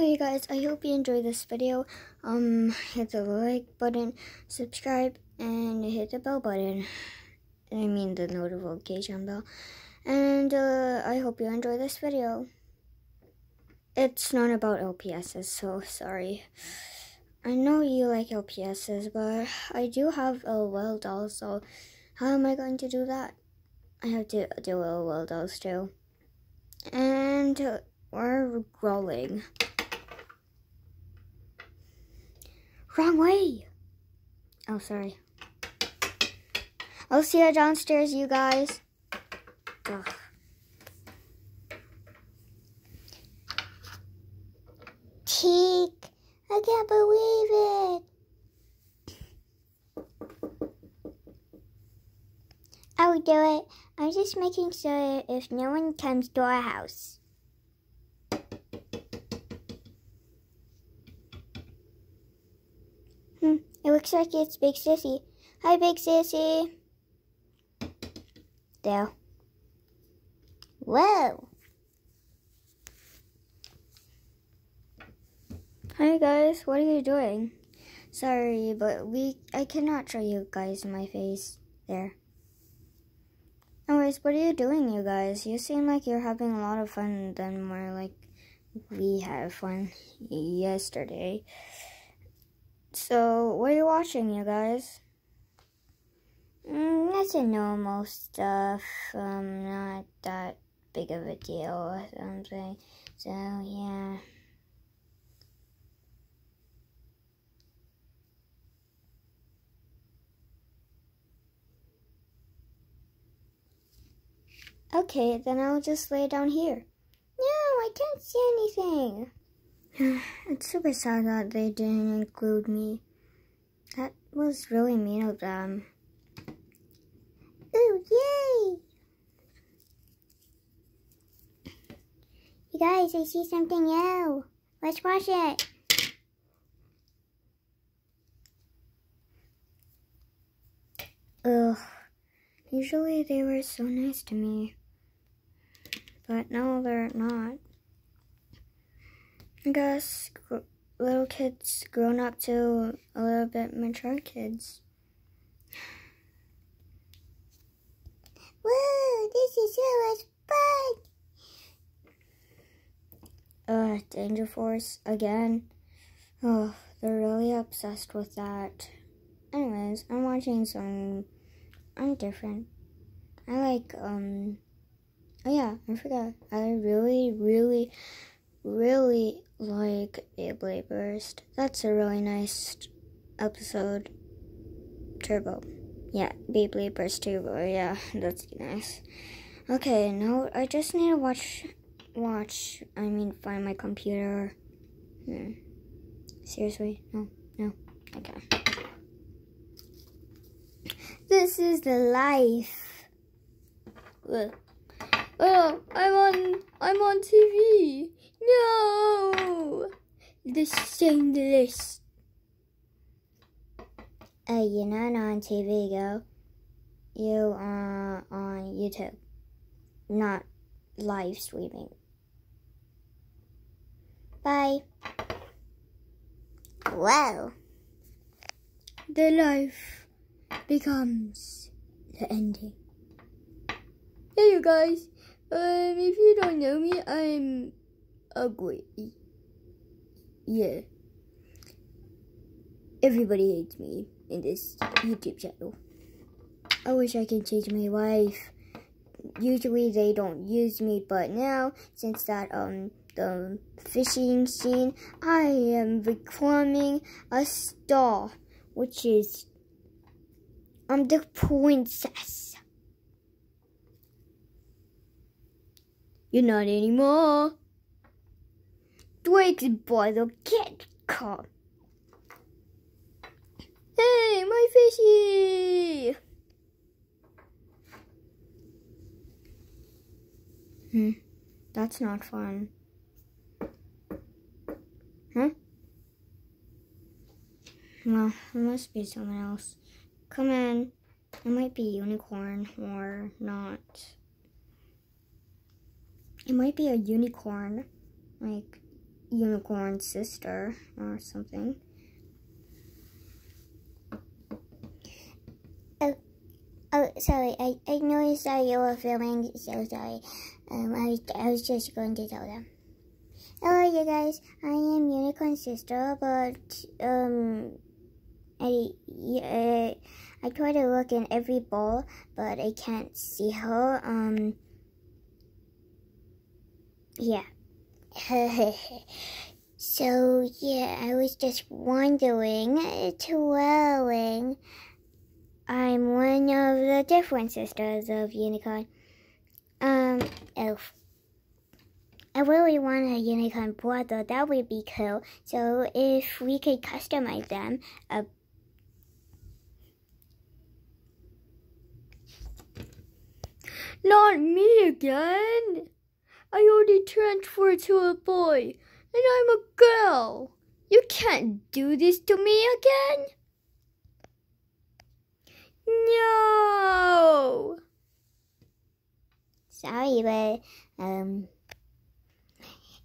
Hey guys, I hope you enjoyed this video. Um, hit the like button, subscribe, and hit the bell button. I mean the notification bell. And uh, I hope you enjoy this video. It's not about LPSs, so sorry. I know you like LPSs, but I do have LOL dolls, so how am I going to do that? I have to do a LOL dolls too. And uh, we're rolling. Wrong way. Oh, sorry. I'll see you downstairs, you guys. Ugh. Teak, I can't believe it. I'll do it. I'm just making sure if no one comes to our house. Hmm, it looks like it's Big Sissy. Hi, Big Sissy. There. Whoa. Hi guys, what are you doing? Sorry, but we I cannot show you guys my face there. Anyways, what are you doing, you guys? You seem like you're having a lot of fun than more like we had fun yesterday. So, what are you watching, you guys? Mm, that's a normal stuff. Um, not that big of a deal or something. So, yeah. Okay, then I'll just lay down here. No, I can't see anything. it's super sad that they didn't include me. That was really mean of them. Ooh, yay! You guys, I see something new. Let's watch it. Ugh. Usually they were so nice to me. But now they're not. I guess little kids grown up to a little bit mature kids. Woo! This is so much fun! Uh, Danger Force again. Oh, they're really obsessed with that. Anyways, I'm watching some. I'm different. I like, um. Oh, yeah, I forgot. I really, really, really like Beyblade Burst. That's a really nice episode. Turbo. Yeah, Beyblade Burst Turbo. Yeah, that's nice. Okay, now I just need to watch, watch, I mean, find my computer. Hmm. Seriously? No, no. Okay. This is the life. Oh, I'm on, I'm on TV. No! The shameless. Uh, you're not on TV, girl. You are on YouTube. Not live streaming. Bye. Whoa. The life becomes the ending. Hey, you guys. Um, if you don't know me, I'm ugly. Yeah. Everybody hates me in this YouTube channel. I wish I could change my life. Usually they don't use me, but now since that um the fishing scene, I am becoming a star, which is I'm the princess. You're not anymore. By the cat car. Hey, my fishy! Hmm, that's not fun. Huh? Well, it must be someone else. Come in. It might be unicorn or not. It might be a unicorn. Like, unicorn sister or something. Oh, oh, sorry. I, I noticed that you were filming, so sorry. Um, I, I was just going to tell them. Hello, you guys. I am Unicorn Sister, but um, I uh, I try to look in every bowl, but I can't see her. Um, yeah. so yeah, I was just wondering, twirling. I'm one of the different sisters of Unicorn. Um, elf. I really want a unicorn brother. That would be cool. So if we could customize them, uh, Not me again. I already transferred to a boy, and I'm a girl. You can't do this to me again. No. Sorry, but um,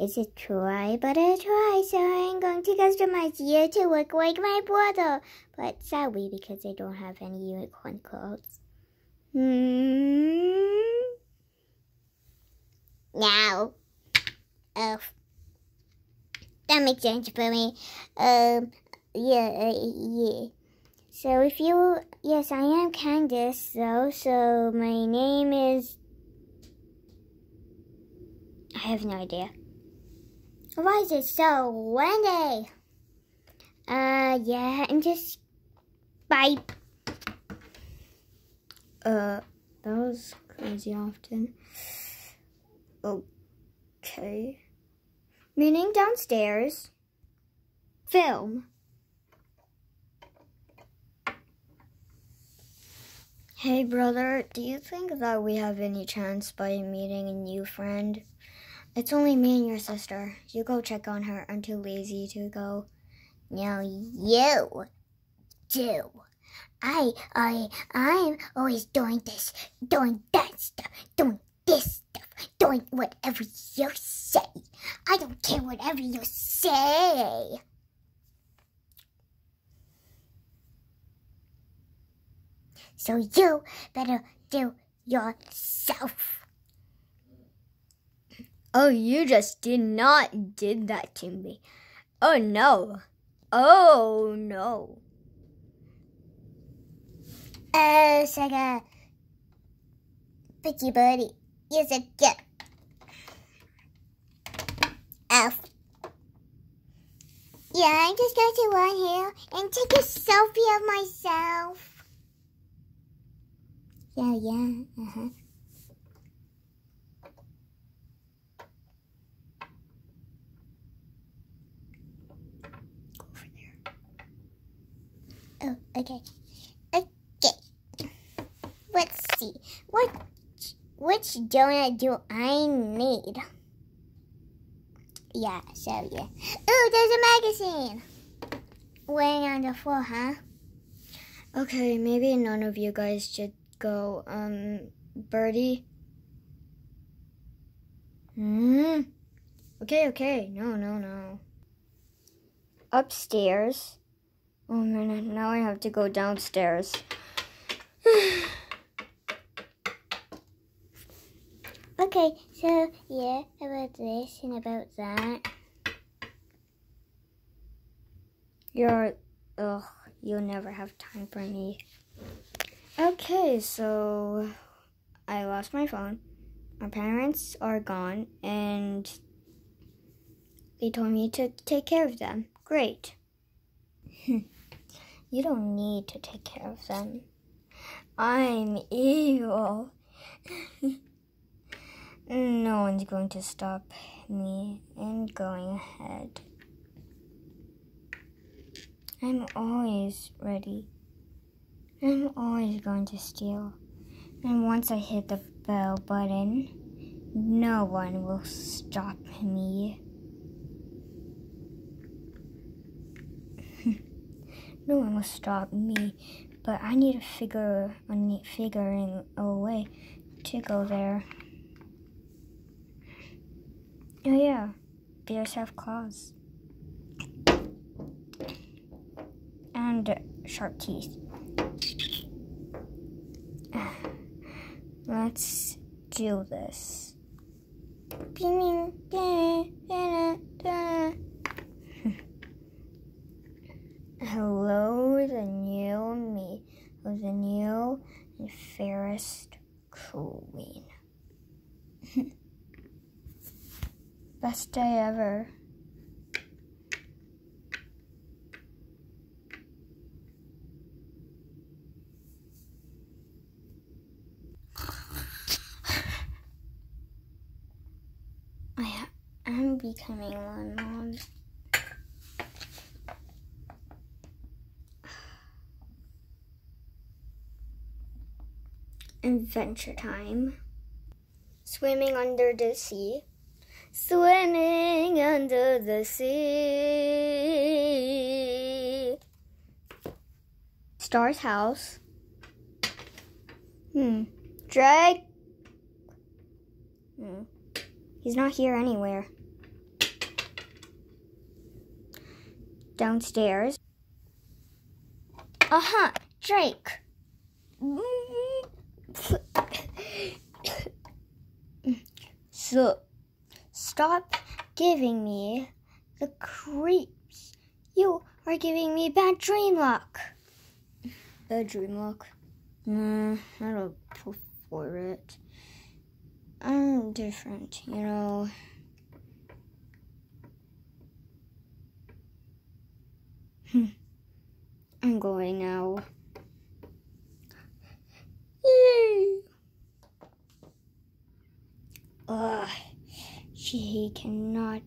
it's a try, but a try. So I'm going to customize you to look like my brother. But sadly, because I don't have any unicorn clothes. Hmm. Now. Oh. That makes sense for me. Um. Yeah. Uh, yeah. So if you, yes, I am Candace, though. So my name is. I have no idea. Why is it so windy? Uh, yeah, and just bye. Uh, that was crazy often. Okay. Meaning downstairs. Film. Hey brother, do you think that we have any chance by meeting a new friend? It's only me and your sister. You go check on her. I'm too lazy to go. No, you do. I, I, I'm always doing this, doing that stuff, doing this doing whatever you say. I don't care whatever you say. So you better do yourself. Oh, you just did not did that to me. Oh no. Oh no. Uh, Sega. Picky buddy. Use a dip. F. Yeah, I'm just going to run here and take a selfie of myself. Yeah, yeah, uh-huh. Oh, okay. Okay. Let's see. What which donut do I need? Yeah, so yeah. Oh, there's a magazine. Laying on the floor, huh? Okay, maybe none of you guys should go. Um, Birdie. Hmm. Okay, okay. No, no, no. Upstairs. Oh man, now I have to go downstairs. Okay, so yeah, about this and about that. You're. Ugh, you'll never have time for me. Okay, so I lost my phone. My parents are gone, and they told me to take care of them. Great. you don't need to take care of them. I'm evil. no one's going to stop me and going ahead. I'm always ready. I'm always going to steal. And once I hit the bell button, no one will stop me. no one will stop me, but I need to figure on figuring a way to go there. Oh yeah, bears have claws. And sharp teeth. Let's do this. Hello, the new me, the new and Best day ever. I am becoming one mom. Adventure time. Swimming under the sea. Swimming under the sea. Star's house. Hmm. Drake. Hmm. He's not here anywhere. Downstairs. Uh huh. Drake. So, stop giving me the creeps. You are giving me bad dream luck. Bad dream luck? Nah, I don't prefer it. I'm different, you know. Hmm. I'm going now. Yay! Ugh, she cannot,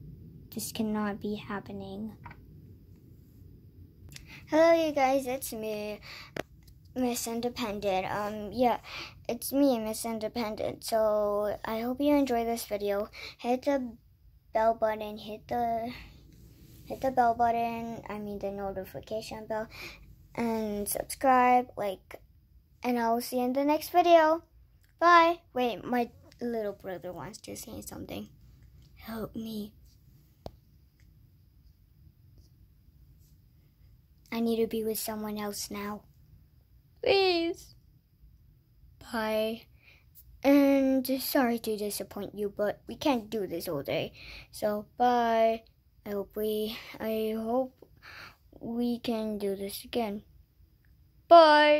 this cannot be happening. Hello, you guys, it's me, Miss Independent. Um, yeah, it's me, Miss Independent. So, I hope you enjoy this video. Hit the bell button, hit the, hit the bell button, I mean the notification bell, and subscribe, like, and I will see you in the next video. Bye. Wait, my little brother wants to say something. Help me. I need to be with someone else now. Please. Bye. And sorry to disappoint you, but we can't do this all day. So bye. I hope we I hope we can do this again. Bye.